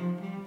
Mm-hmm.